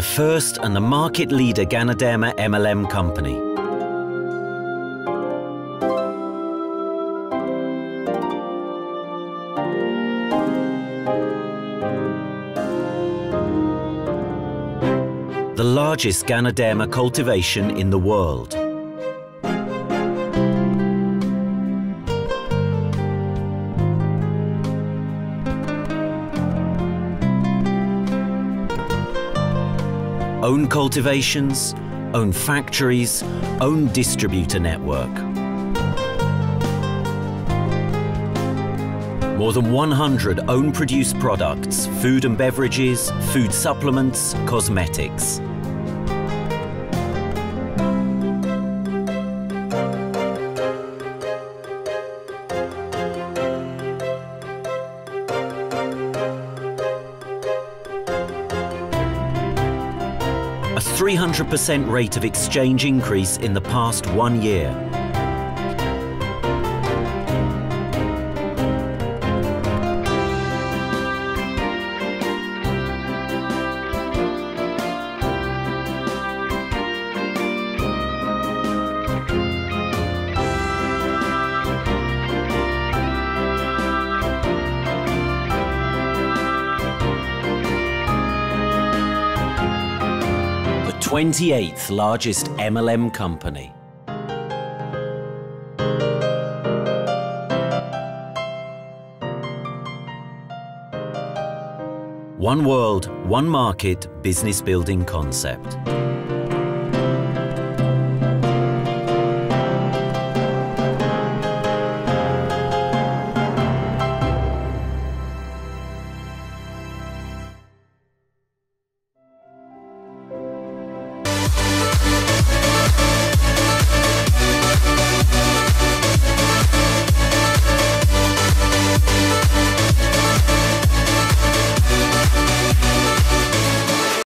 the first and the market leader Ganoderma MLM company. The largest Ganoderma cultivation in the world. Own cultivations, own factories, own distributor network. More than 100 own produced products, food and beverages, food supplements, cosmetics. 300% rate of exchange increase in the past one year. 28th largest MLM company. One world, one market business building concept.